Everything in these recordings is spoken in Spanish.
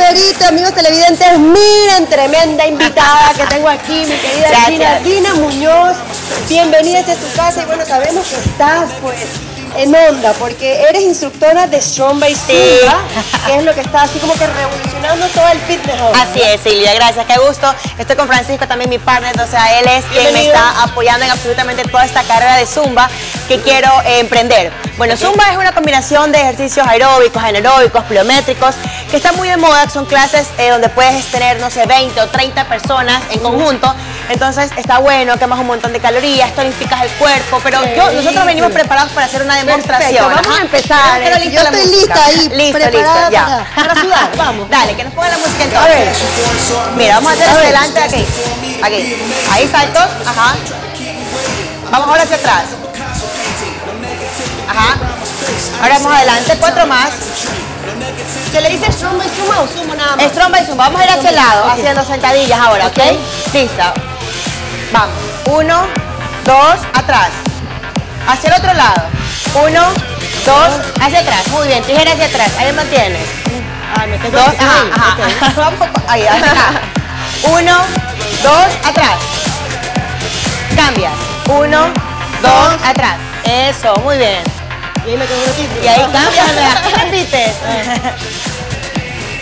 Amigos televidentes, miren, tremenda invitada que tengo aquí, mi querida Gina, Gina Muñoz. Bienvenida a tu casa y bueno, sabemos que estás pues en onda, porque eres instructora de Strong by Zumba, que es lo que está así como que revolucionando todo el fitness Así es, Silvia, gracias, qué gusto. Estoy con Francisco, también mi partner, o sea, él es quien me está apoyando en absolutamente toda esta carrera de Zumba que quiero eh, emprender. Bueno, Zumba es una combinación de ejercicios aeróbicos, anaeróbicos, pliométricos, que está muy de moda, son clases eh, donde puedes tener, no sé, 20 o 30 personas en conjunto, entonces está bueno, quemas un montón de calorías, tonificas el cuerpo, pero nosotros venimos preparados para hacer una demostración. vamos a empezar. Yo estoy lista ahí. Listo, listo, ya. Para, sudar, vamos. Dale, que nos ponga la música entonces. A ver. Mira, vamos a hacer hacia adelante aquí. Aquí. Ahí saltos, ajá. Vamos ahora hacia atrás. Ajá. Ahora vamos adelante, cuatro más. ¿Se le dice stromba y zumba o zumba nada más? Stromba y zumba. Vamos a ir hacia el lado, haciendo sentadillas ahora, ¿ok? Lista. Vamos. Uno, dos, atrás. Hacia el otro lado. Uno, dos, hacia atrás. Muy bien, tijera hacia atrás. Ahí mantienes. Ay, me dos, ajá, ajá. Vamos, ahí, acá. Uno, dos, atrás. Cambias. Uno, dos, atrás. Eso, muy bien. Y ahí me quedo un Y ahí cambias, repites.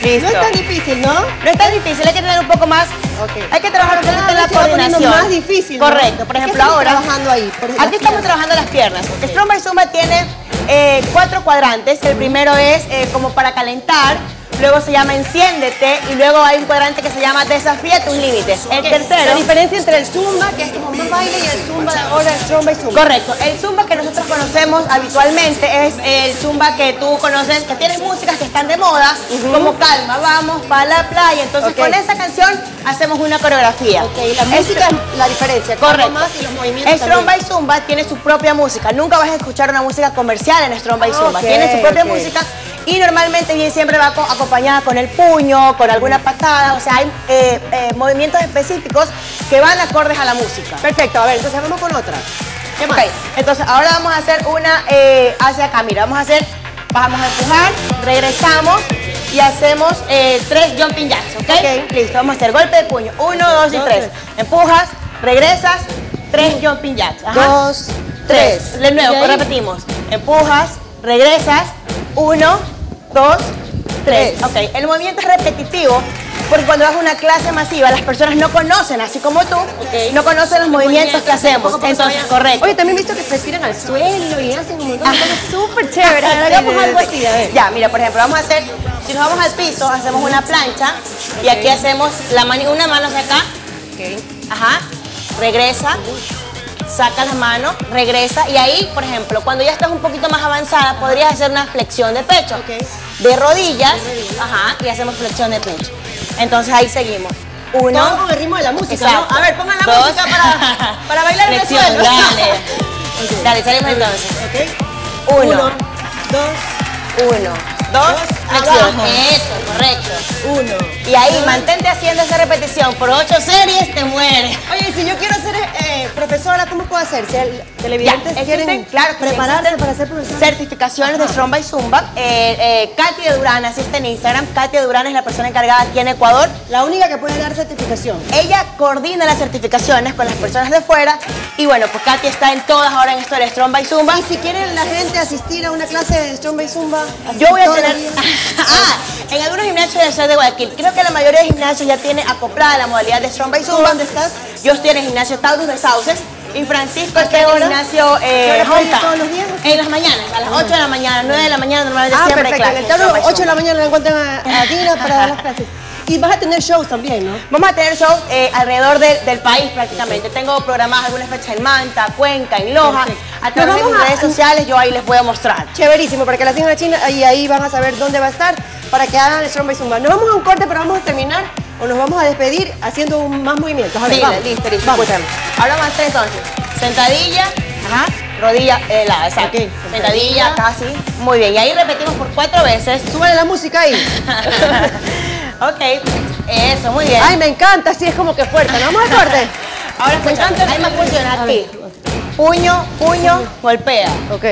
Listo. No es tan difícil, ¿no? No es tan difícil, hay que tener un poco más. Okay. Hay que trabajar un poquito en la coordinación. más difícil. Correcto. Por ejemplo, ahora. trabajando ahí. aquí estamos trabajando las piernas. Okay. Strong by Zumba tiene eh, cuatro cuadrantes. El primero es eh, como para calentar luego se llama Enciéndete y luego hay un cuadrante que se llama Desafía tus límites. El tercero... La diferencia entre el Zumba, que es como más baile, y el Zumba de ahora, el Zumba y Zumba. Correcto. El Zumba que nosotros conocemos habitualmente es el Zumba que tú conoces, que tienes músicas que están de moda, como Calma, vamos para la playa. Entonces con esa canción hacemos una coreografía. Ok, la música es la diferencia. Correcto. Más y los movimientos Strong Zumba tiene su propia música. Nunca vas a escuchar una música comercial en Strong by Zumba. tiene su propia música y normalmente bien siempre va acompañada con el puño, con alguna patada, o sea, hay eh, eh, movimientos específicos que van acordes a la música. Perfecto, a ver, entonces vamos con otra. ¿Qué más? entonces ahora vamos a hacer una eh, hacia acá, mira, vamos a hacer, vamos a empujar, regresamos y hacemos tres jumping jacks, ¿ok? Listo, vamos a hacer golpe de puño, uno, dos y tres. Empujas, regresas, tres jumping jacks. Dos, tres. De nuevo, repetimos. Empujas, regresas, uno, dos, tres. Ok, el movimiento es repetitivo porque cuando haces una clase masiva, las personas no conocen, así como tú, no conocen los movimientos que hacemos. Entonces, correcto. Oye, también he visto que se tiran al suelo y hacen un montón de cosas súper chéveres. Hagamos algo así, a ver. Ya, mira, por ejemplo, vamos a hacer, si nos vamos al piso, hacemos una plancha y aquí hacemos la mano, una mano hacia acá. Ajá. Regresa saca la mano, regresa y ahí, por ejemplo, cuando ya estás un poquito más avanzada, podrías hacer una flexión de pecho. De, rodillas, ajá, y hacemos flexión de pecho. Entonces ahí seguimos. Uno. Todo con el ritmo de la música, A ver, pongan la música para, para bailar en el suelo. Dale. Dale, salimos entonces. Uno, Uno dos, uno dos. Eso, correcto. Uno. Y ahí, mantente haciendo esa repetición. Por ocho series te mueres. Oye, si yo quiero ser eh, profesora, ¿cómo puedo hacer? Si el televidentes ya, quieren claro, prepararse para ser profesora. Certificaciones de Strong by Zumba. Eh, eh, Katia Durán, asiste en Instagram. Katia Durán es la persona encargada aquí en Ecuador. La única que puede dar certificación. Ella coordina las certificaciones con las personas de fuera. Y bueno, pues Katia está en todas ahora en esto de Strong by Zumba. Y si quiere la gente asistir a una clase de Strong by Zumba, yo voy a ah, en algunos gimnasios de la ciudad de Guayaquil. Creo que la mayoría de gimnasios ya tiene acoplada la modalidad de Strong by Zumba. ¿Dónde estás? Yo estoy en el gimnasio Taurus de Sauces. Y Francisco está en el gimnasio eh, todos los días? En las mañanas, a las 8 de la mañana, 9 de la mañana, normalmente ah, siempre perfecto. En el Taurus, 8 de la mañana le encuentran a, a Dina para dar las clases. Y vas a tener shows también, ¿no? Vamos a tener shows eh, alrededor del país prácticamente. Tengo programadas algunas fechas en Manta, Cuenca, en Loja. A través de mis redes sociales yo ahí les voy a mostrar. Chéverísimo, para que la tengan China y ahí van a saber dónde va a estar para que hagan el Strong by Zumba. Nos vamos a un corte, pero vamos a terminar o nos vamos a despedir haciendo más movimientos. A ver, vamos. listo, listo. Vamos. Ahora a hacer entonces sentadilla, ajá, rodilla helada, eh, exacto. Sentadilla, casi. Muy bien, y ahí repetimos por cuatro veces. Súbale la música ahí. ok, eso, muy bien. Ay, me encanta, sí, es como que fuerte. ¿No vamos a corte? Ahora, me encanta. Hay más funcionar aquí. Puño, puño, golpea. Ok.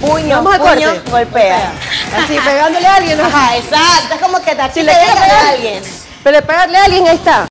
Puño, Vamos al puño, golpea. Así, pegándole a alguien. Ajá, exacto. Es como que te Si le pegar a alguien. Pero pegarle a alguien, ahí está.